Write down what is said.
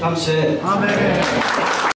참새. 아멘.